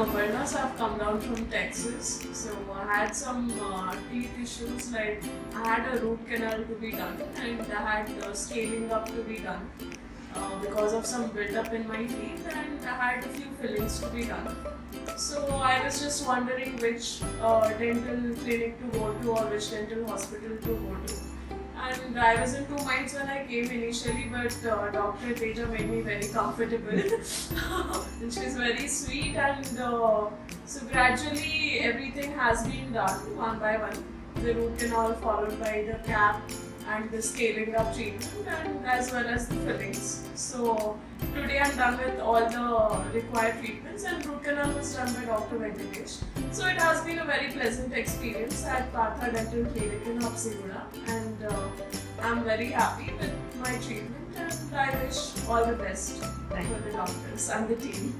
Aparna, I've come down from Texas. So I had some uh, teeth issues, like I had a root canal to be done and I had uh, scaling up to be done uh, because of some build-up in my teeth and I had a few fillings to be done. So I was just wondering which uh, dental clinic to go to or which dental hospital to go to. And I was in two minds when I came initially, but uh, Dr. Teja made me very comfortable. and she's very sweet, and uh, so gradually everything has been done one by one. The root canal followed by the cap and the scaling up treatment, and as well as the fillings. So today I'm done with all the required treatments, and root canal was done by Dr. Venkatesh. So it has been a very pleasant experience at Partha Dental Clinic in Habsiguda, and uh, I'm very happy with my treatment, I wish all the best Thank for the doctors and the team.